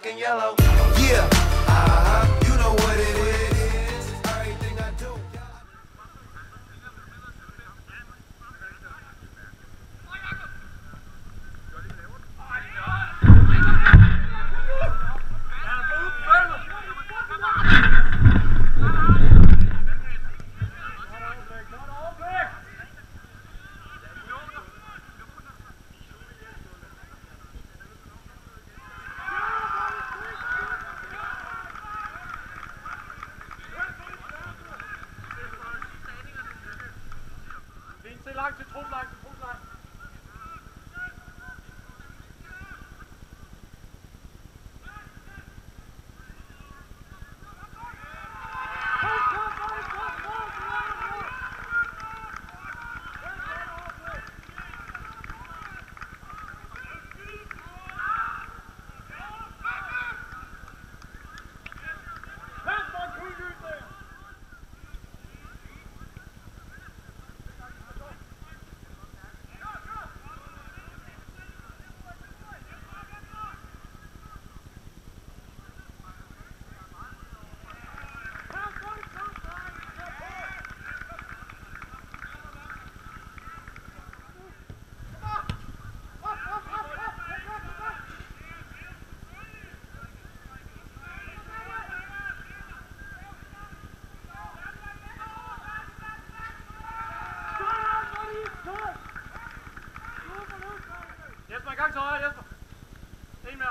black and yellow. 干走啊别走。听没有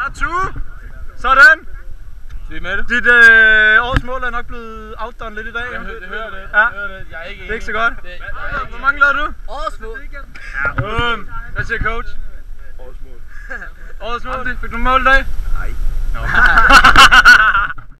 Ratu! Sådan! Det er med det. Dit øh, års mål er nok blevet outdone lidt i dag. Jeg hører det, hører det. Ja. Jeg hører det. Jeg er ikke Det er ikke så godt. Det, jeg er Hvor mange lavede du? Årets mål. Ja, um, hvad siger coach? Årsmål. Årets mål? Fik du mål i dag? Nej. Nå.